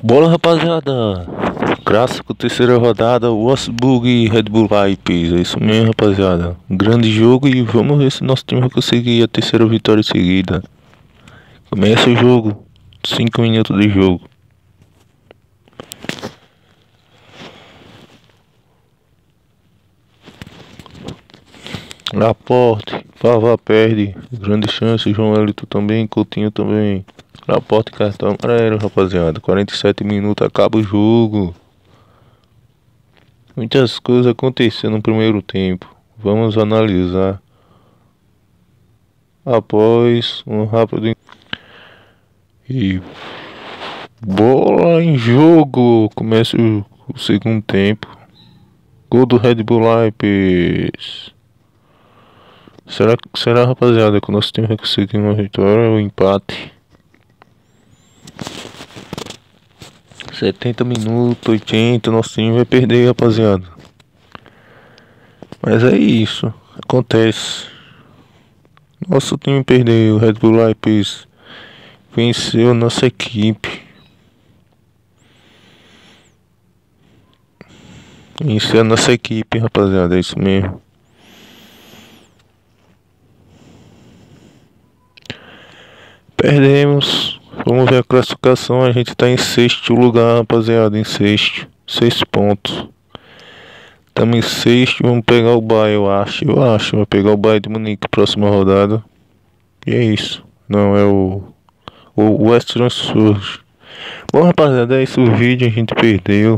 Bola rapaziada, clássico terceira rodada, Wolfsburg e Red Bull Leipzig, é isso mesmo rapaziada, grande jogo e vamos ver se nosso time vai conseguir a terceira vitória seguida. Começa o jogo, 5 minutos de jogo. Laporte, Pavá perde, grande chance, João Elito também, Coutinho também. Laporte cartão amarelo, rapaziada. 47 minutos, acaba o jogo. Muitas coisas aconteceram no primeiro tempo. Vamos analisar. Após um rápido. E. Bola em jogo! Começa o, o segundo tempo. Gol do Red Bull Leipzig. Será, será rapaziada, que o nosso time vai conseguir uma vitória ou um empate? 70 minutos, 80, nosso time vai perder, rapaziada. Mas é isso, acontece. Nosso time perdeu, o Red Bull Leipzig venceu nossa equipe. Venceu a nossa equipe, rapaziada, é isso mesmo. Perdemos. Vamos ver a classificação. A gente tá em sexto lugar, rapaziada. Em sexto. Seis pontos. Estamos em sexto. Vamos pegar o Bayern, eu acho. Eu acho. Vai pegar o Bayern de Munique próxima rodada. E é isso. Não, é o. O Western Surge. Bom, rapaziada, é isso o vídeo. A gente perdeu.